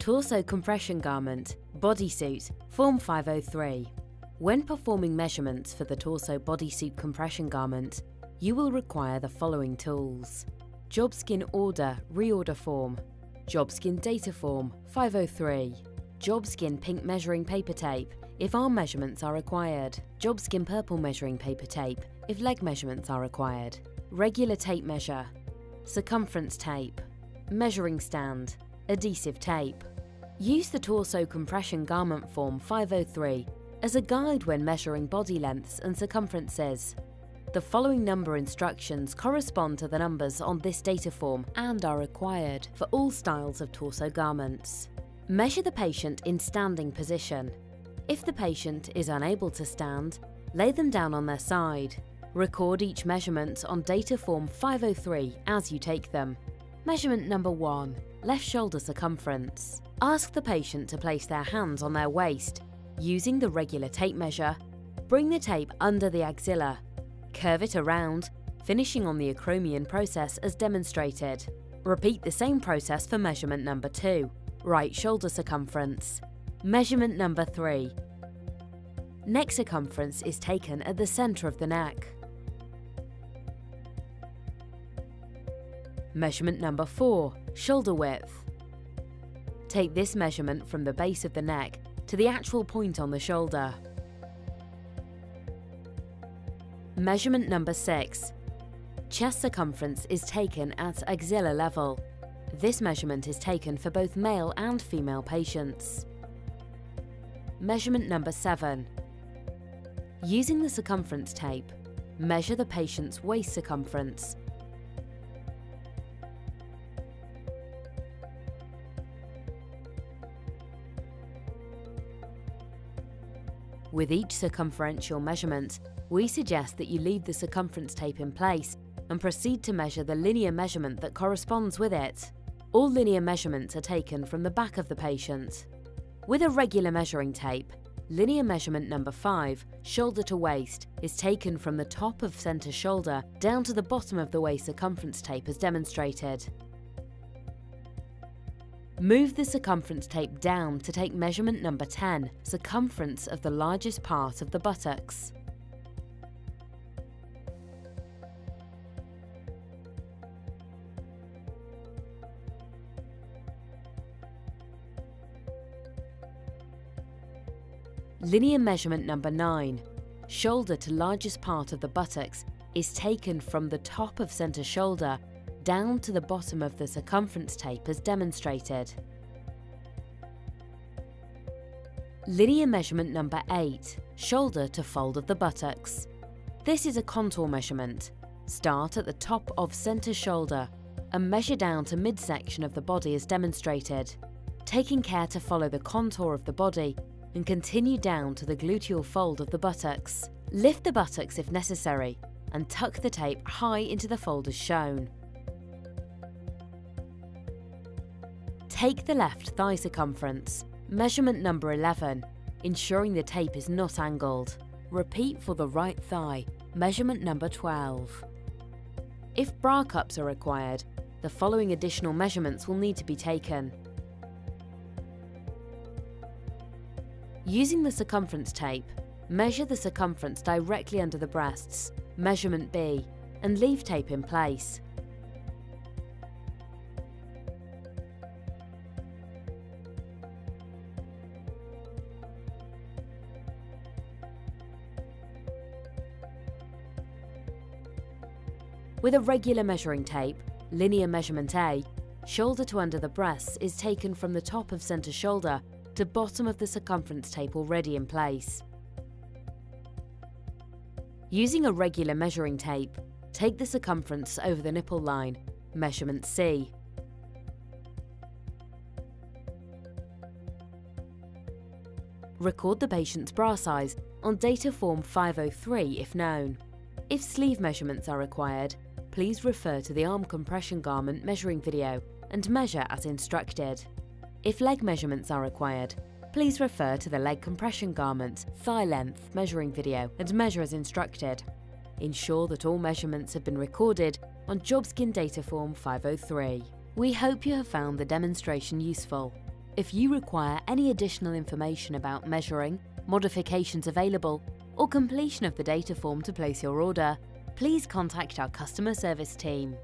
Torso compression garment, bodysuit, Form 503. When performing measurements for the torso bodysuit compression garment, you will require the following tools. JobSkin Order Reorder Form, JobSkin Data Form 503, JobSkin Pink Measuring Paper Tape if arm measurements are required, JobSkin Purple Measuring Paper Tape if leg measurements are required, regular tape measure, circumference tape, measuring stand, adhesive tape. Use the Torso Compression Garment Form 503 as a guide when measuring body lengths and circumferences. The following number instructions correspond to the numbers on this data form and are required for all styles of torso garments. Measure the patient in standing position. If the patient is unable to stand, lay them down on their side. Record each measurement on data form 503 as you take them. Measurement number 1 left shoulder circumference. Ask the patient to place their hands on their waist. Using the regular tape measure, bring the tape under the axilla. Curve it around, finishing on the acromion process as demonstrated. Repeat the same process for measurement number 2, right shoulder circumference. Measurement number 3. Neck circumference is taken at the centre of the neck. Measurement number 4, shoulder width. Take this measurement from the base of the neck to the actual point on the shoulder. Measurement number 6. Chest circumference is taken at axilla level. This measurement is taken for both male and female patients. Measurement number 7. Using the circumference tape, measure the patient's waist circumference With each circumferential measurement, we suggest that you leave the circumference tape in place and proceed to measure the linear measurement that corresponds with it. All linear measurements are taken from the back of the patient. With a regular measuring tape, linear measurement number 5, shoulder to waist, is taken from the top of centre shoulder down to the bottom of the waist circumference tape as demonstrated. Move the circumference tape down to take measurement number 10, circumference of the largest part of the buttocks. Linear measurement number 9, shoulder to largest part of the buttocks, is taken from the top of centre shoulder down to the bottom of the circumference tape as demonstrated. Linear measurement number 8, shoulder to fold of the buttocks. This is a contour measurement. Start at the top of centre shoulder and measure down to midsection of the body as demonstrated, taking care to follow the contour of the body and continue down to the gluteal fold of the buttocks. Lift the buttocks if necessary and tuck the tape high into the fold as shown. Take the left thigh circumference, measurement number 11, ensuring the tape is not angled. Repeat for the right thigh, measurement number 12. If bra cups are required, the following additional measurements will need to be taken. Using the circumference tape, measure the circumference directly under the breasts, measurement B, and leave tape in place. With a regular measuring tape, linear measurement A, shoulder to under the breasts is taken from the top of centre shoulder to bottom of the circumference tape already in place. Using a regular measuring tape, take the circumference over the nipple line, measurement C. Record the patient's bra size on data form 503 if known. If sleeve measurements are required, please refer to the arm compression garment measuring video and measure as instructed. If leg measurements are required, please refer to the leg compression garment thigh length measuring video and measure as instructed. Ensure that all measurements have been recorded on JobSkin Data Form 503. We hope you have found the demonstration useful. If you require any additional information about measuring, modifications available, or completion of the data form to place your order, please contact our customer service team.